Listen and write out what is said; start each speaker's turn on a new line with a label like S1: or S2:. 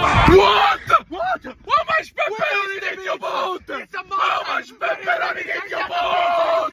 S1: What?
S2: What?
S1: How much pepperoni did you put? How much pepperoni did you?